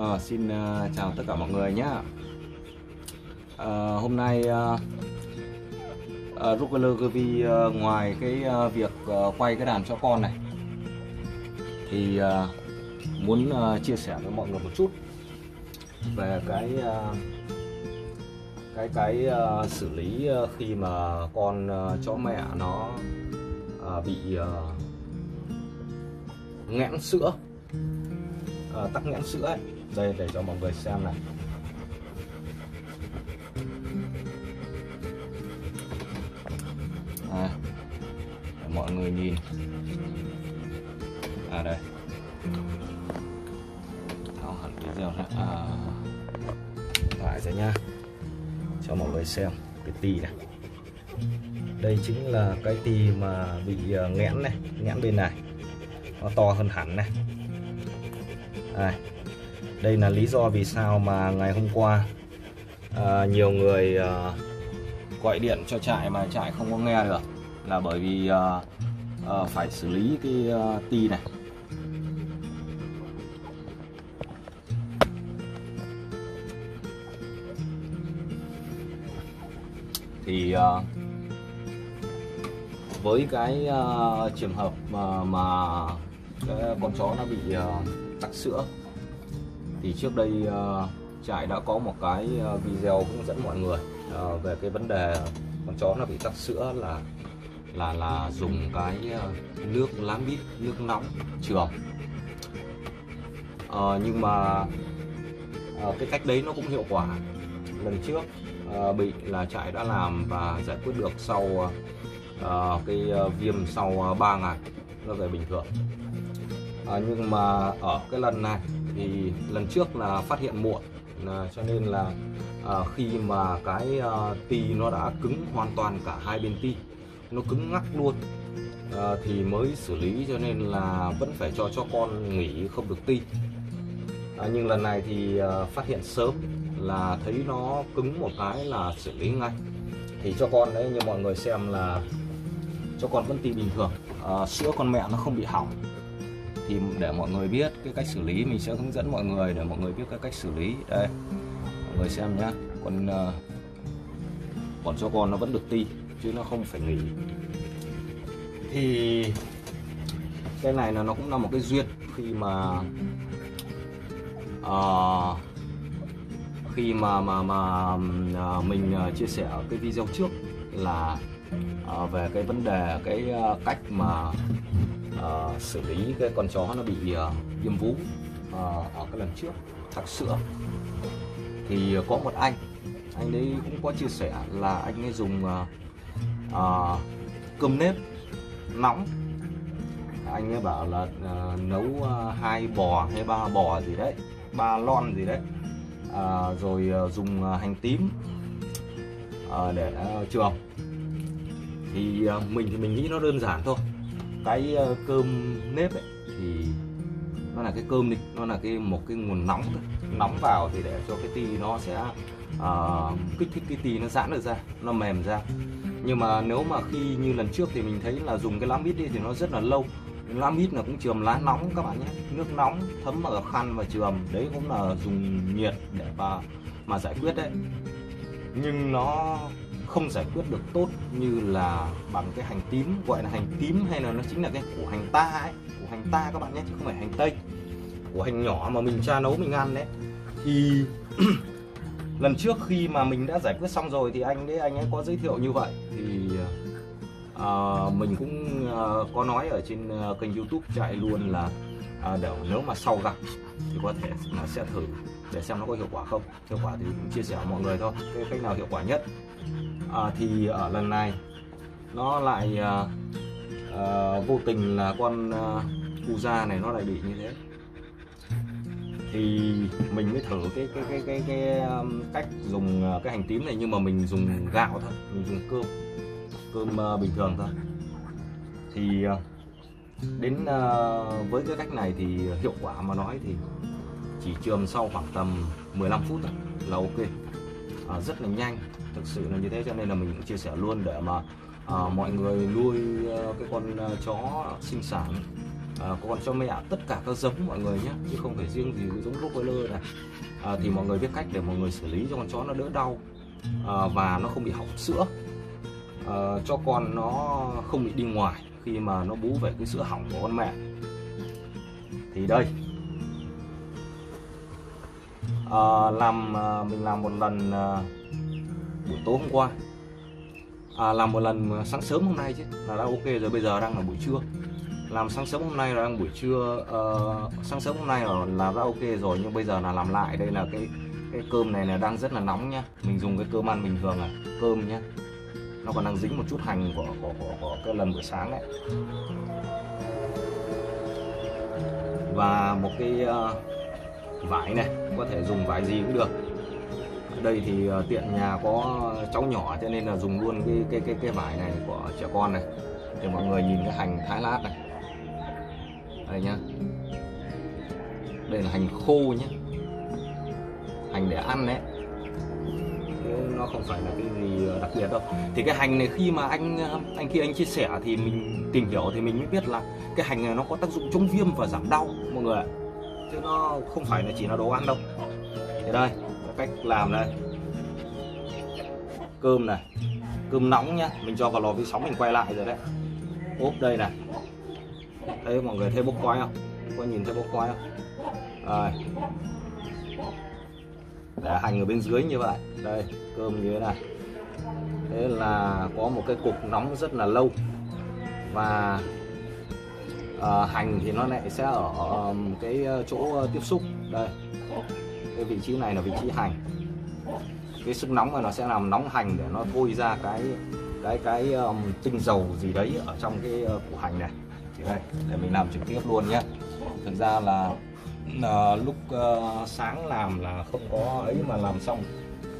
À, xin uh, chào tất cả mọi người nhé. À, ờ, hôm nay uh, uh, Rukaler Govi uh, ngoài cái uh, việc uh, quay cái đàn cho con này thì uh, muốn uh, chia sẻ với mọi người một chút về cái uh, cái cái uh, xử lý uh, khi mà con uh, chó mẹ nó uh, bị uh, nghẽn sữa uh, tắc nghẽn sữa ấy đây để cho mọi người xem này. À, để mọi người nhìn. À đây. Tháo hẳn video ra. À, lại rồi nha cho mọi người xem cái tì này. Đây chính là cái tì mà bị à, nghẽn này nghẽn bên này. Nó to hơn hẳn này. À, đây là lý do vì sao mà ngày hôm qua à, nhiều người à, gọi điện cho trại mà trại không có nghe được. Là bởi vì à, à, phải xử lý cái à, ti này. Thì à, với cái à, trường hợp mà, mà cái à, con chó nó bị à, tắc sữa thì trước đây ờ, trại đã có một cái ờ, video hướng dẫn mọi người ờ, về cái vấn đề con chó nó bị tắc sữa là là là dùng cái nước lá mít nước nóng trường. À, nhưng mà à, cái cách đấy nó cũng hiệu quả. Lần trước à, bị là trại đã làm và giải quyết được sau à, cái viêm sau 3 ngày nó về bình thường. À, nhưng mà ở cái lần này thì lần trước là phát hiện muộn à, cho nên là à, khi mà cái à, ti nó đã cứng hoàn toàn cả hai bên ti nó cứng ngắc luôn à, thì mới xử lý cho nên là vẫn phải cho cho con nghỉ không được ti à, nhưng lần này thì à, phát hiện sớm là thấy nó cứng một cái là xử lý ngay. Thì cho con đấy như mọi người xem là cho con vẫn ti bình thường à, sữa con mẹ nó không bị hỏng thì để mọi người biết cái cách xử lý mình sẽ hướng dẫn mọi người để mọi người biết cái cách xử lý. Đây mọi người xem nhá. Con ờ, uh, còn cho con nó vẫn được ti chứ nó không phải nghỉ. Thì cái này là nó cũng là một cái duyên khi mà uh, khi mà mà mà uh, mình uh, chia sẻ ở cái video trước là uh, về cái vấn đề cái uh, cách mà uh, xử lý cái con chó nó bị uh, viêm vú uh, ở cái lần trước tắc sữa. Thì có một anh anh ấy cũng có chia sẻ là anh ấy dùng uh, uh, cơm nếp nóng. Anh ấy bảo là uh, nấu uh, hai bò hay ba bò gì đấy ba lon gì đấy. Uh, rồi uh, dùng uh, hành tím uh, để uh, trường. Thì uh, mình thì mình nghĩ nó đơn giản thôi cái ờ, cơm nếp ấy thì nó là cái cơm đi nó là cái một cái nguồn nóng thôi. Nóng vào thì để cho cái ti nó sẽ uh, kích thích cái tì nó giãn được ra nó mềm ra. Nhưng mà nếu mà khi như lần trước thì mình thấy là dùng cái lá mít đi thì nó rất là lâu. Lá mít là cũng chườm lá nóng các bạn nhé. Nước nóng thấm ở khăn và chườm đấy cũng là dùng nhiệt để mà mà giải quyết đấy. Nhưng nó không giải quyết được tốt như là bằng cái hành tím gọi là hành tím hay là nó chính là cái củ hành ta ấy. Củ hành ta các bạn nhé chứ không phải hành tây. Củ hành nhỏ mà mình cha nấu mình ăn đấy. Thì lần trước khi mà mình đã giải quyết xong rồi thì anh đấy anh ấy có giới thiệu như vậy. Thì uh, mình cũng uh, có nói ở trên uh, kênh youtube chạy luôn là uh, để nếu mà sau gặp thì có thể là sẽ thử để xem nó có hiệu quả không. Hiệu quả thì cũng chia sẻ với mọi người thôi. Cái cách nào hiệu quả nhất? À, thì ở lần này nó lại à, à, vô tình là con à, cu da này nó lại bị như thế. Thì mình mới thử cái cái cái cái, cái cách dùng cái hành tím này nhưng mà mình dùng gạo thôi mình dùng cơm cơm uh, bình thường thôi. Thì uh, đến uh, với cái cách này thì hiệu quả mà nói thì chỉ trường sau khoảng tầm 15 phút thôi là ok à, rất là nhanh. Thực sự là như thế cho nên là mình cũng chia sẻ luôn để mà à, mọi người nuôi à, cái con à, chó sinh sản à, có con chó mẹ tất cả các giống mọi người nhé chứ không phải riêng gì cái giống Rottweiler này. À, thì mọi người biết cách để mọi người xử lý cho con chó nó đỡ đau à, và nó không bị hỏng sữa. À, cho con nó không bị đi ngoài khi mà nó bú về cái sữa hỏng của con mẹ. Thì đây à, làm à, mình làm một lần à, buổi tối hôm qua. À, làm một lần sáng sớm hôm nay chứ là đã ok rồi bây giờ đang là buổi trưa. Làm sáng sớm hôm nay là đang buổi trưa uh, sáng sớm hôm nay là, là đã ok rồi nhưng bây giờ là làm lại. Đây là cái cái cơm này là đang rất là nóng nhá. Mình dùng cái cơm ăn bình thường à cơm nhá. Nó còn đang dính một chút hành của của, của, của cái lần buổi sáng đấy và một cái uh, vải này, có thể dùng vải gì cũng được. Ở đây thì ờ, tiện nhà có cháu nhỏ cho nên là dùng luôn cái cái cái cái vải này của trẻ con này. Để mọi người nhìn cái hành thái lát này. Đây nhá. Đây là hành khô nhé hành để ăn đấy. Nó không phải là cái gì ờ, đặc biệt đâu. Thì cái hành này khi mà anh ờ, anh khi anh chia sẻ thì mình tìm hiểu thì mình mới biết là cái hành này nó có tác dụng chống viêm và giảm đau, mọi người ạ chứ nó không phải là chỉ là đồ ăn đâu. Thì đây cách làm đây cơm này, cơm nóng nhá, mình cho vào lò vi sóng mình quay lại rồi đấy. Ốp đây này. Thấy mọi người thấy bốc khói không? Có nhìn thấy bốc khói không? Rồi. Để hành ở bên dưới như vậy. Đây, cơm như thế này. Thế là có một cái cục nóng rất là lâu. Và uh, hành thì nó lại sẽ ở um, cái ờ, chỗ ờ, tiếp xúc. Đây. Cái vị trí này là vị trí hành. Cái sức nóng mà nó sẽ làm nóng hành để nó thôi ra cái cái cái um, tinh dầu gì đấy ở trong cái uh, củ hành này. Thì đây để mình làm trực tiếp luôn nhé. Thực ra là uh, lúc uh, sáng làm là không có ấy mà làm xong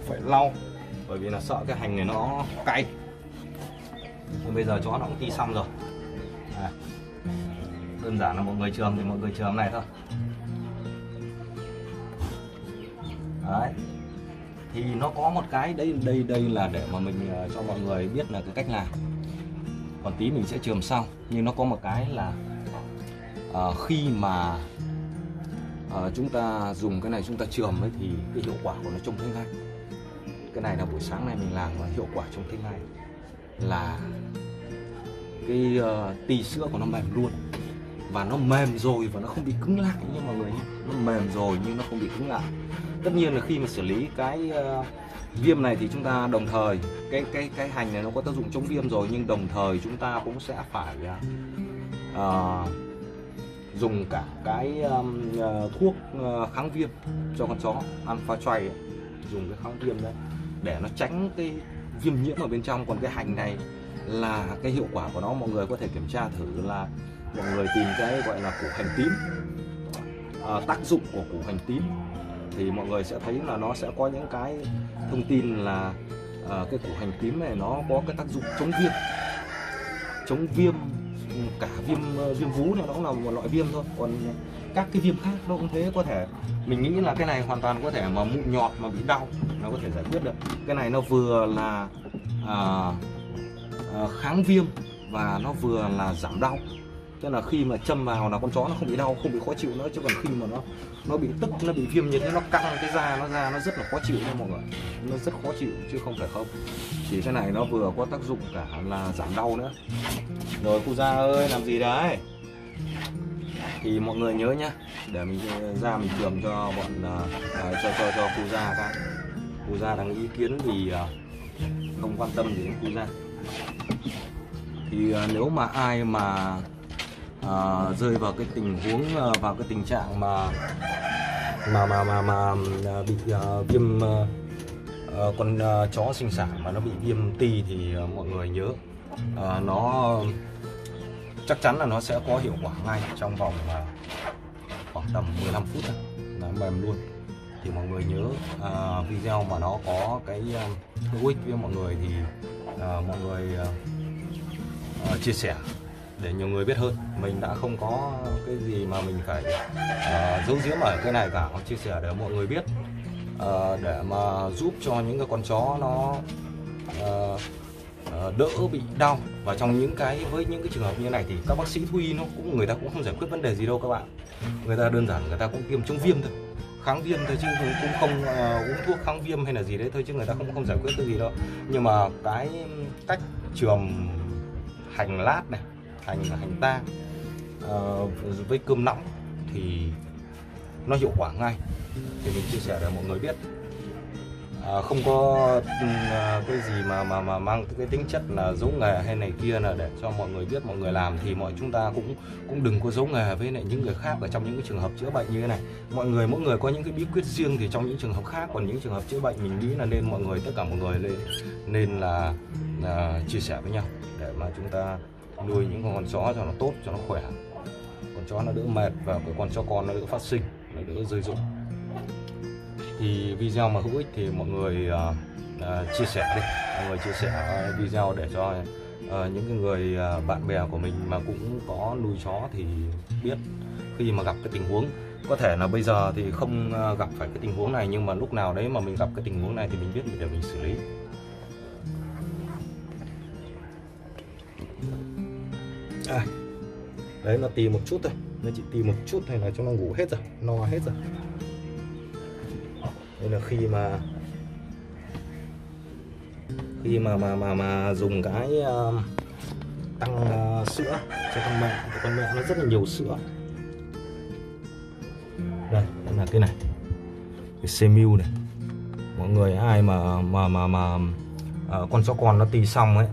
phải lau bởi vì là sợ cái hành này nó cay. Nhưng bây giờ chó nó cũng ti xong rồi. À, đơn giản là mọi người trường thì mọi người trường này thôi. Đấy. Thì nó có một cái đây đây đây là để mà mình ờ, cho mọi người biết là cái cách làm. Còn tí mình sẽ trường sau. Nhưng nó có một cái là uh, khi mà uh, chúng ta dùng cái này chúng ta trường ấy thì cái hiệu quả của nó trông thấy ngay. Cái này là buổi sáng này mình làm và hiệu quả trông thấy ngay là cái uh, tì sữa của nó mềm luôn và nó mềm rồi và nó không bị cứng lại nha mọi người nhé. Nó mềm rồi nhưng nó không bị cứng lại. Tất nhiên là khi mà xử lý cái uh, viêm này thì chúng ta đồng thời cái cái cái hành này nó có tác dụng chống viêm rồi nhưng đồng thời chúng ta cũng sẽ phải uh, dùng cả cái um, uh, thuốc uh, kháng viêm cho con chó ăn pha tray dùng cái kháng viêm đấy để nó tránh cái viêm nhiễm ở bên trong. Còn cái hành này là cái hiệu quả của nó mọi người có thể kiểm tra thử là mọi người tìm cái gọi là củ hành tím. À, tác dụng của củ hành tím thì mọi người sẽ thấy là nó sẽ có những cái thông tin là à, cái củ hành tím này nó có cái tác dụng chống viêm. Chống viêm ừ, cả viêm ờ, viêm vú này nó cũng là một loại viêm thôi. Còn các cái viêm khác nó cũng thế có thể mình nghĩ là cái này hoàn toàn có thể mà mụn nhọt mà bị đau nó có thể giải quyết được. Cái này nó vừa là à, à, kháng viêm và nó vừa là giảm đau tức là khi mà châm vào là con chó nó không bị đau không bị khó chịu nữa chứ còn khi mà nó nó bị tức nó bị viêm như thế nó căng cái da nó ra nó rất là khó chịu nha mọi người. Nó rất khó chịu chứ không phải không. Chỉ cái này nó vừa có tác dụng cả là giảm đau nữa. Rồi cô gia ơi làm gì đấy? Thì mọi người nhớ nhá để mình ra mình trường cho bọn uh, cho cho cho cô gia các cô gia đang ý kiến vì uh, không quan tâm gì đến cô gia. Thì uh, nếu mà ai mà uh, rơi vào cái tình huống uh, vào cái tình trạng mà mà mà mà mà uh, bị uh, viêm uh, uh, con uh, chó sinh sản mà nó bị viêm ti thì uh, mọi người nhớ. Uh, nó chắc chắn là nó sẽ có hiệu quả ngay trong vòng uh, khoảng tầm 15 phút thôi. Là mềm luôn. Thì mọi người nhớ uh, video mà nó có cái uh, ích với mọi người thì uh, mọi người uh, uh, chia sẻ để nhiều người biết hơn. Mình đã không có cái gì mà mình phải uh, giấu giếm ở cái này cả. Chia sẻ để mọi người biết uh, để mà giúp cho những cái con chó nó uh, uh, đỡ bị đau. Và trong những cái với những cái trường hợp như này thì các bác sĩ thú y nó cũng người ta cũng không giải quyết vấn đề gì đâu các bạn. Người ta đơn giản người ta cũng tiêm chống viêm thôi. Kháng viêm thôi chứ cũng không uh, uống thuốc kháng viêm hay là gì đấy thôi chứ người ta cũng không giải quyết cái gì đâu. Nhưng mà cái cách trường hành lát này hành hành tang. Uh, với cơm nóng thì nó hiệu quả ngay. Thì mình chia sẻ để mọi người biết. À, không có ừ, à, cái gì mà mà mà mang cái tính chất là giấu nghề hay này kia là để cho mọi người biết mọi người làm thì mọi chúng ta cũng cũng đừng có giấu nghề với lại những người khác ở trong những cái trường hợp chữa bệnh như thế này. Mọi người mỗi người có những cái bí quyết riêng thì trong những trường hợp khác còn những trường hợp chữa bệnh mình nghĩ là nên mọi người tất cả mọi người nên nên là, là chia sẻ với nhau để mà chúng ta nuôi những con chó cho nó tốt cho nó khỏe. Con chó nó đỡ mệt và cái con chó con nó đỡ phát sinh nó đỡ rơi rụng. Thì video mà hữu ích thì mọi người uh, uh, chia sẻ đi. Mọi người chia sẻ à, video để cho uh, những cái người uh, bạn bè của mình mà cũng có nuôi chó thì biết khi mà gặp cái tình huống. Có thể là bây giờ thì không gặp phải cái tình huống này nhưng mà lúc nào đấy mà mình gặp cái tình huống này thì mình biết để mình xử lý. À, đấy nó tì một chút thôi. Nó chỉ tì một chút này là cho nó ngủ hết rồi no hết rồi. Nên là khi mà khi mà mà mà mà dùng cái uh, tăng uh, sữa cho con mẹ thì con mẹ nó rất là nhiều sữa. Đây là cái này. Cái semiu này. Mọi người ai mà mà mà mà uh, con chó con nó tì xong ấy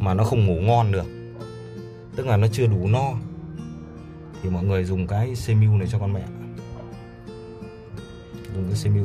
mà nó không ngủ ngon được tức là nó chưa đủ no. Thì mọi người dùng cái semiu này cho con mẹ. Dùng cái semiu này.